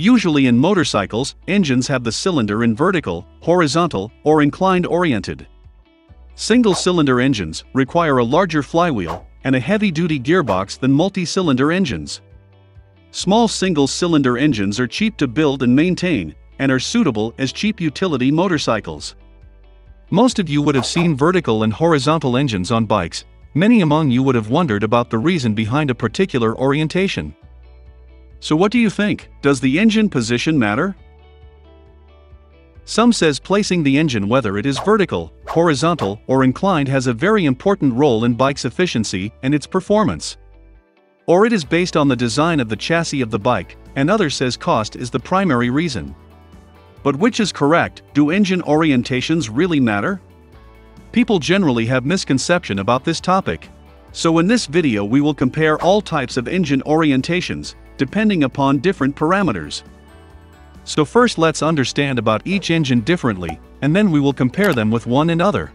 Usually in motorcycles, engines have the cylinder in vertical, horizontal, or inclined oriented. Single-cylinder engines require a larger flywheel and a heavy-duty gearbox than multi-cylinder engines. Small single-cylinder engines are cheap to build and maintain, and are suitable as cheap utility motorcycles. Most of you would have seen vertical and horizontal engines on bikes, many among you would have wondered about the reason behind a particular orientation. So what do you think, does the engine position matter? Some says placing the engine whether it is vertical, horizontal, or inclined has a very important role in bike's efficiency and its performance. Or it is based on the design of the chassis of the bike, and others says cost is the primary reason. But which is correct, do engine orientations really matter? People generally have misconception about this topic. So in this video we will compare all types of engine orientations, depending upon different parameters. So first let's understand about each engine differently, and then we will compare them with one another.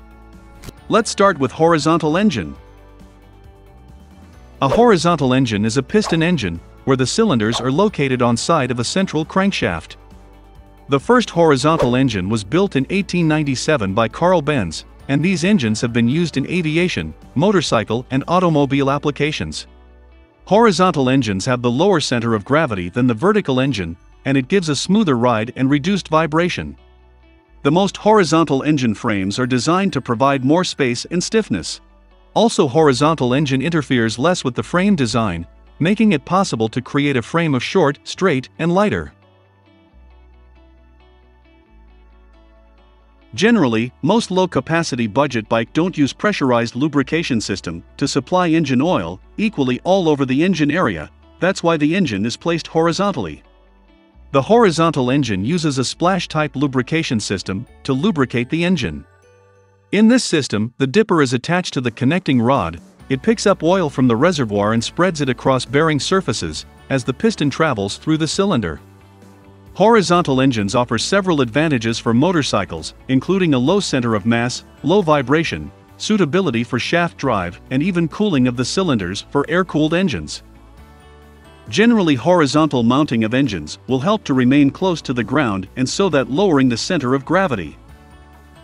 Let's start with horizontal engine. A horizontal engine is a piston engine, where the cylinders are located on side of a central crankshaft. The first horizontal engine was built in 1897 by Karl Benz, and these engines have been used in aviation, motorcycle and automobile applications. Horizontal engines have the lower center of gravity than the vertical engine, and it gives a smoother ride and reduced vibration. The most horizontal engine frames are designed to provide more space and stiffness. Also horizontal engine interferes less with the frame design, making it possible to create a frame of short, straight, and lighter. Generally, most low-capacity budget bike don't use pressurized lubrication system to supply engine oil equally all over the engine area, that's why the engine is placed horizontally. The horizontal engine uses a splash-type lubrication system to lubricate the engine. In this system, the dipper is attached to the connecting rod, it picks up oil from the reservoir and spreads it across bearing surfaces as the piston travels through the cylinder. Horizontal engines offer several advantages for motorcycles, including a low center of mass, low vibration, suitability for shaft drive, and even cooling of the cylinders for air-cooled engines. Generally horizontal mounting of engines will help to remain close to the ground and so that lowering the center of gravity.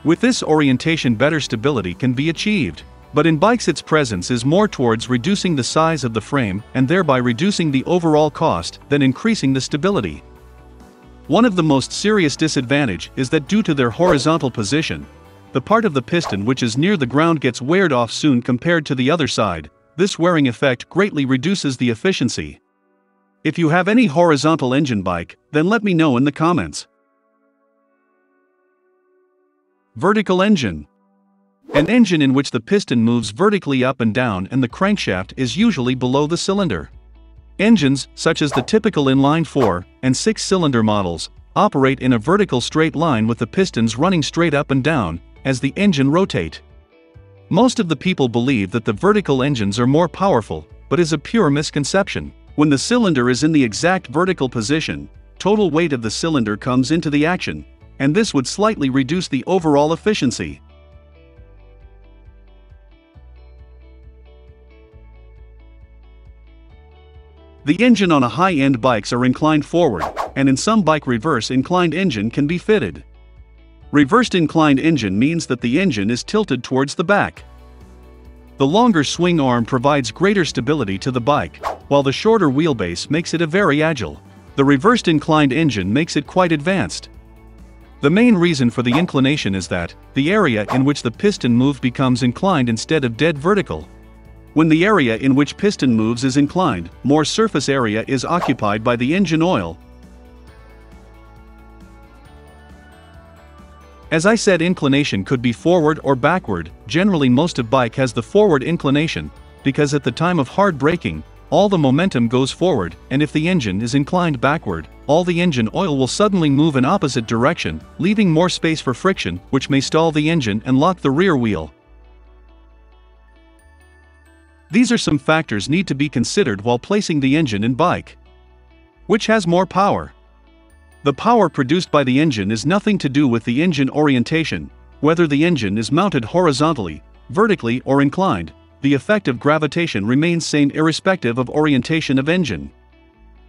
With this orientation better stability can be achieved, but in bikes its presence is more towards reducing the size of the frame and thereby reducing the overall cost than increasing the stability. One of the most serious disadvantage is that due to their horizontal position, the part of the piston which is near the ground gets weared off soon compared to the other side, this wearing effect greatly reduces the efficiency. If you have any horizontal engine bike, then let me know in the comments. Vertical engine. An engine in which the piston moves vertically up and down and the crankshaft is usually below the cylinder. Engines, such as the typical inline 4 and 6-cylinder models, operate in a vertical straight line with the pistons running straight up and down as the engine rotate. Most of the people believe that the vertical engines are more powerful, but is a pure misconception. When the cylinder is in the exact vertical position, total weight of the cylinder comes into the action, and this would slightly reduce the overall efficiency. The engine on a high-end bikes are inclined forward, and in some bike reverse inclined engine can be fitted. Reversed inclined engine means that the engine is tilted towards the back. The longer swing arm provides greater stability to the bike, while the shorter wheelbase makes it a very agile. The reversed inclined engine makes it quite advanced. The main reason for the inclination is that, the area in which the piston move becomes inclined instead of dead vertical. When the area in which piston moves is inclined, more surface area is occupied by the engine oil. As I said inclination could be forward or backward, generally most of bike has the forward inclination, because at the time of hard braking, all the momentum goes forward, and if the engine is inclined backward, all the engine oil will suddenly move in opposite direction, leaving more space for friction, which may stall the engine and lock the rear wheel. These are some factors need to be considered while placing the engine in bike. Which has more power? The power produced by the engine is nothing to do with the engine orientation, whether the engine is mounted horizontally, vertically or inclined, the effect of gravitation remains same irrespective of orientation of engine.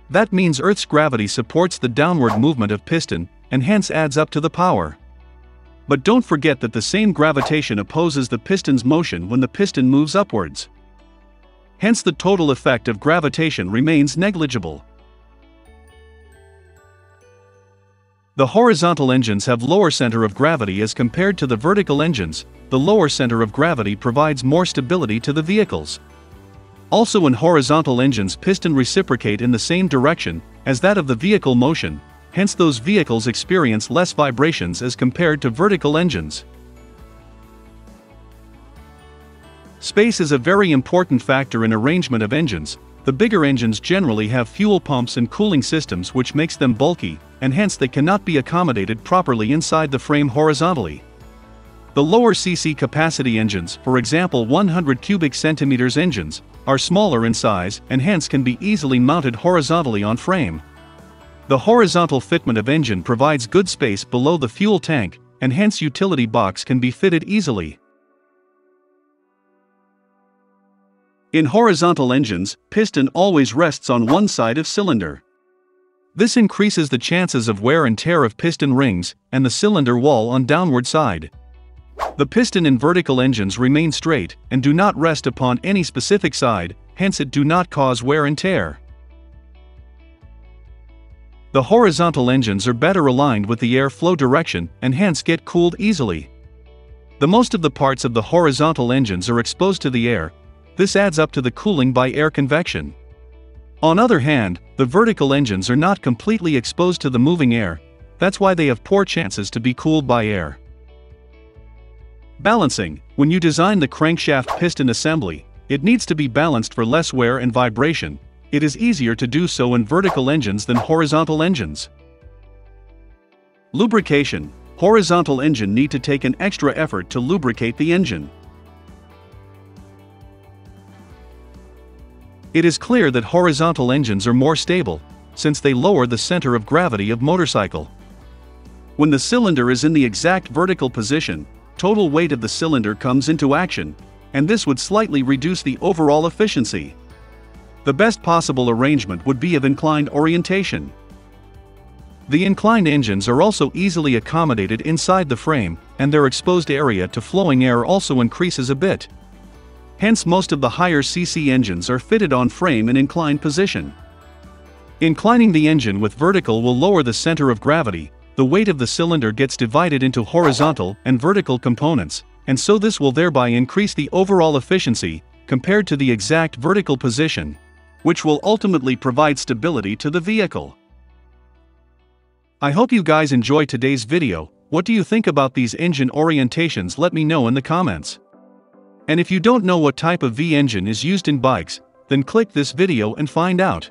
That means Earth's gravity supports the downward movement of piston, and hence adds up to the power. But don't forget that the same gravitation opposes the piston's motion when the piston moves upwards. Hence the total effect of gravitation remains negligible. The horizontal engines have lower center of gravity as compared to the vertical engines, the lower center of gravity provides more stability to the vehicles. Also in horizontal engines piston reciprocate in the same direction as that of the vehicle motion, hence those vehicles experience less vibrations as compared to vertical engines. Space is a very important factor in arrangement of engines, the bigger engines generally have fuel pumps and cooling systems which makes them bulky, and hence they cannot be accommodated properly inside the frame horizontally. The lower cc capacity engines, for example 100 cubic centimeters engines, are smaller in size and hence can be easily mounted horizontally on frame. The horizontal fitment of engine provides good space below the fuel tank, and hence utility box can be fitted easily. In horizontal engines, piston always rests on one side of cylinder. This increases the chances of wear and tear of piston rings and the cylinder wall on downward side. The piston in vertical engines remain straight and do not rest upon any specific side, hence it do not cause wear and tear. The horizontal engines are better aligned with the air flow direction and hence get cooled easily. The most of the parts of the horizontal engines are exposed to the air this adds up to the cooling by air convection. On other hand, the vertical engines are not completely exposed to the moving air, that's why they have poor chances to be cooled by air. Balancing When you design the crankshaft piston assembly, it needs to be balanced for less wear and vibration. It is easier to do so in vertical engines than horizontal engines. Lubrication Horizontal engine need to take an extra effort to lubricate the engine. It is clear that horizontal engines are more stable, since they lower the center of gravity of motorcycle. When the cylinder is in the exact vertical position, total weight of the cylinder comes into action, and this would slightly reduce the overall efficiency. The best possible arrangement would be of inclined orientation. The inclined engines are also easily accommodated inside the frame, and their exposed area to flowing air also increases a bit. Hence most of the higher CC engines are fitted on frame in inclined position. Inclining the engine with vertical will lower the center of gravity, the weight of the cylinder gets divided into horizontal and vertical components, and so this will thereby increase the overall efficiency, compared to the exact vertical position, which will ultimately provide stability to the vehicle. I hope you guys enjoy today's video, what do you think about these engine orientations let me know in the comments. And if you don't know what type of V engine is used in bikes, then click this video and find out.